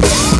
Yeah.